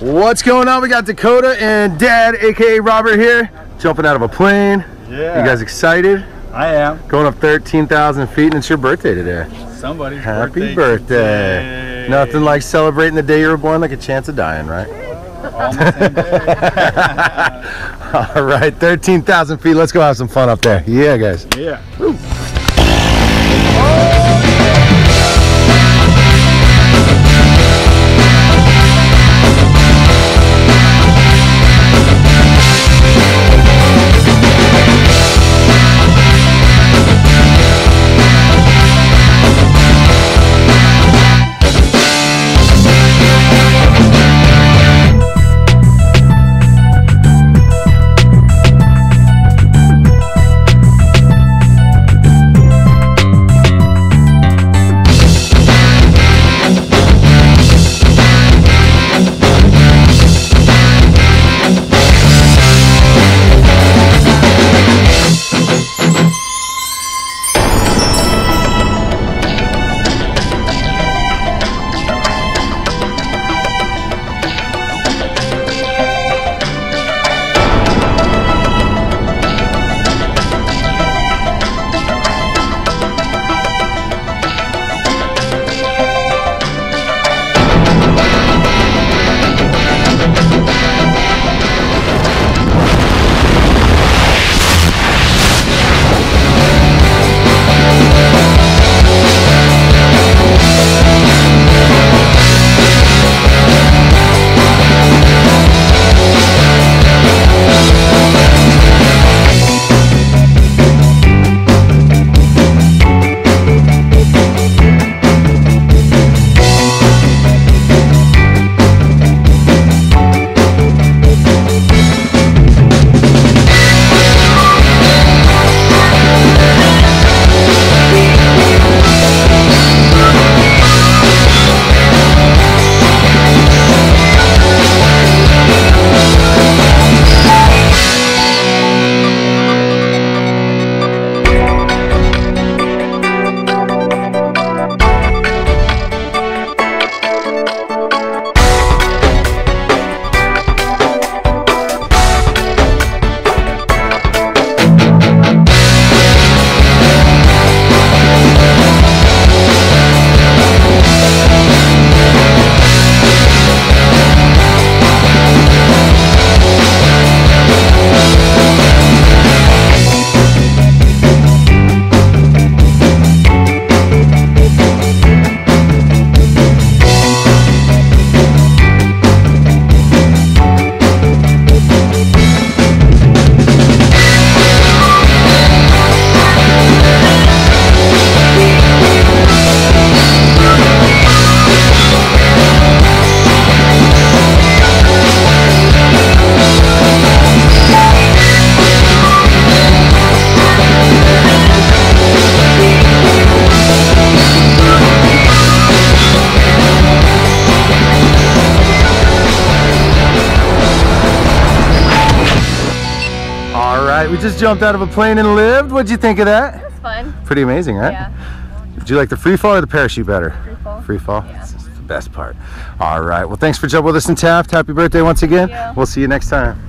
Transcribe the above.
What's going on? We got Dakota and Dad, aka Robert here, jumping out of a plane. Yeah. You guys excited? I am. Going up 13,000 feet and it's your birthday today. Somebody's Happy birthday. birthday. today. Nothing like celebrating the day you were born like a chance of dying, right? All on the same day. All right, 13,000 feet. Let's go have some fun up there. Yeah, guys. yeah. All right, we just jumped out of a plane and lived. What'd you think of that? It's fun. Pretty amazing, right? Yeah. Did you like the free fall or the parachute better? Free fall. Free fall? Yeah. This is the best part. All right, well, thanks for jumping with us in Taft. Happy birthday once again. We'll see you next time.